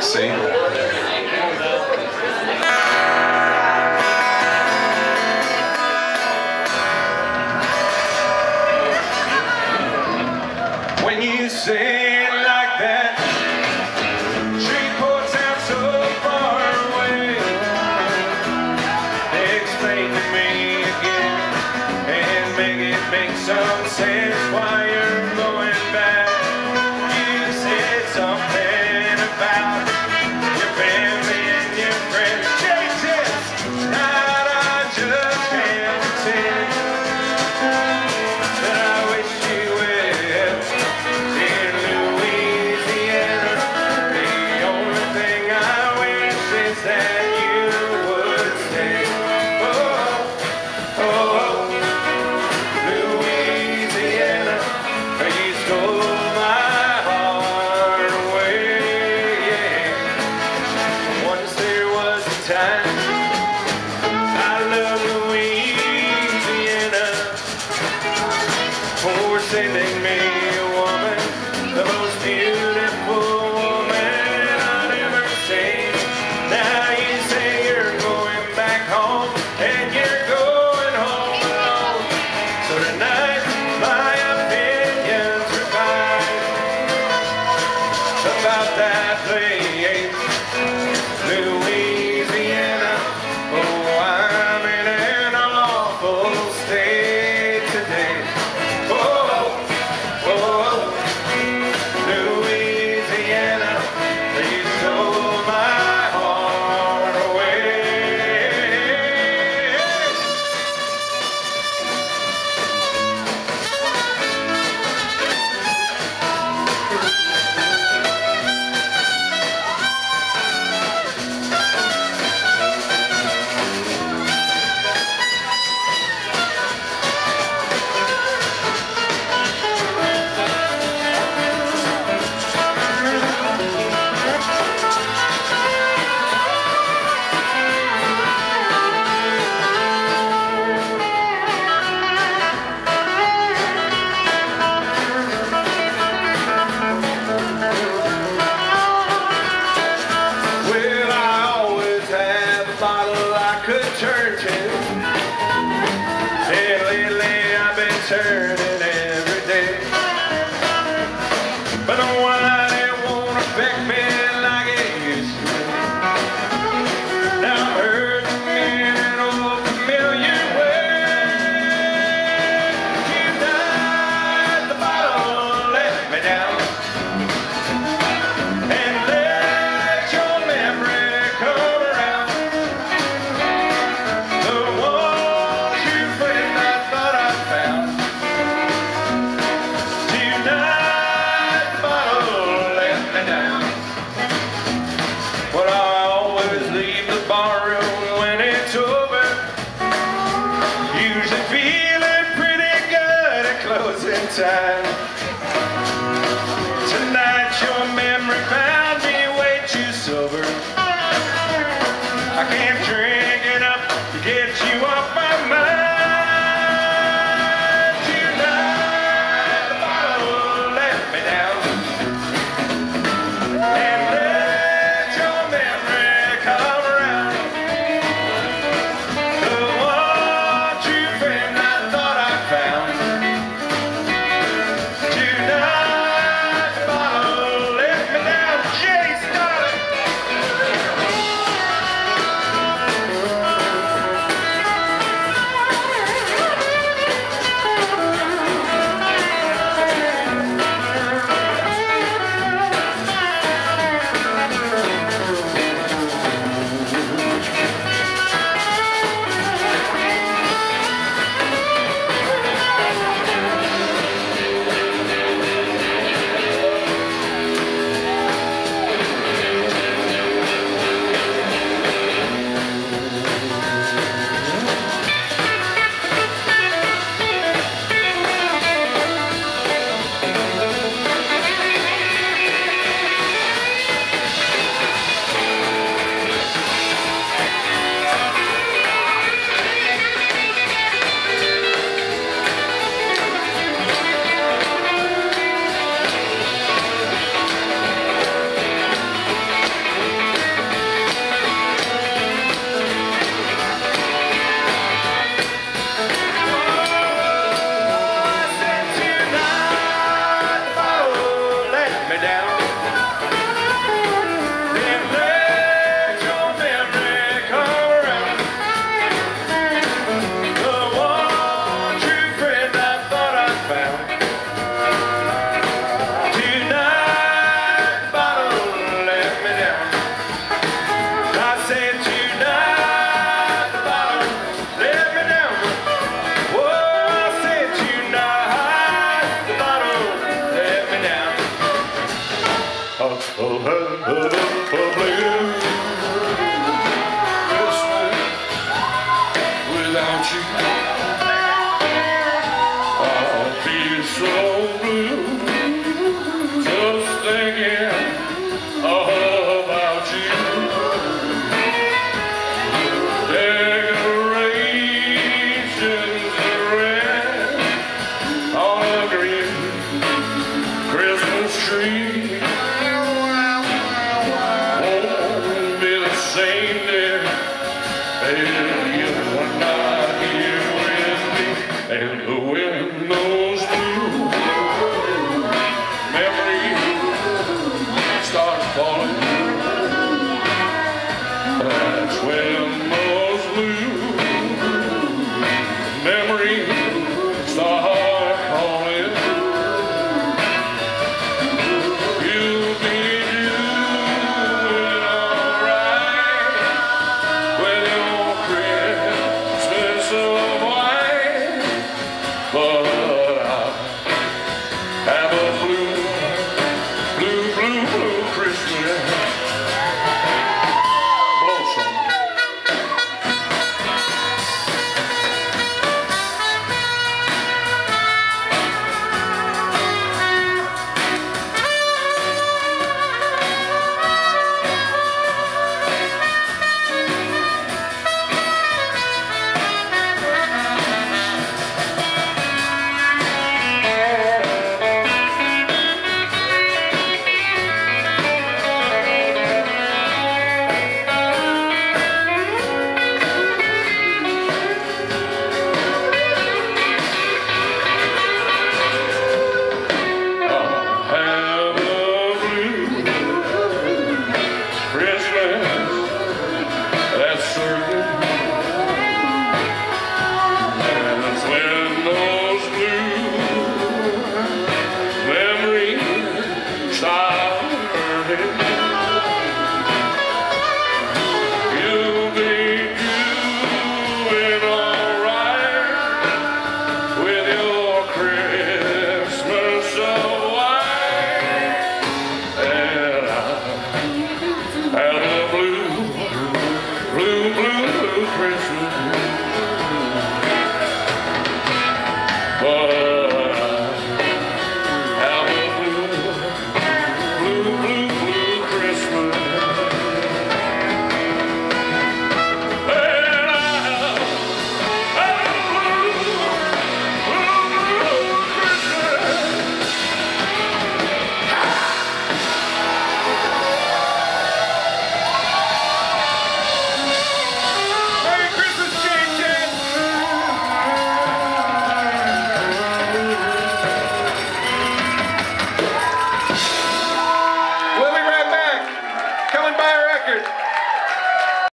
See? When you say it like that, Shreveport sounds so far away. Explain to me again and make it make some sense why for time. Of heaven blue.